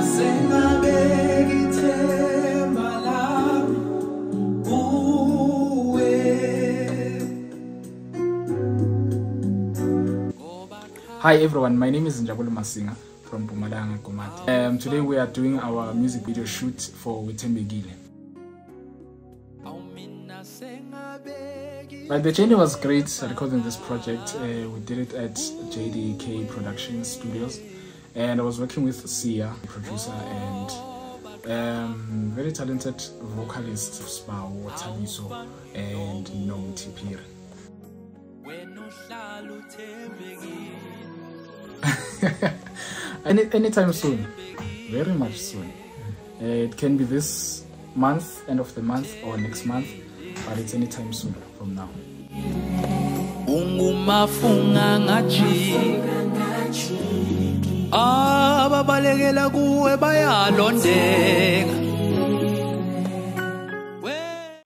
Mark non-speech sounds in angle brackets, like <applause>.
Hi everyone, my name is Njabulo Masinga from Mpumalanga, Komati. Um, today we are doing our music video shoot for Wethembekile. But the journey was great recording this project. Uh, we did it at JDK Production Studios, and I was working with Sia, producer, and um, very talented vocalist Spao Tabiso and Nom Tipiri. <laughs> Any anytime soon, very much soon. Uh, it can be this month, end of the month, or next month, but it's anytime soon from now. ngajika ababalekela kuwe bayalondeka.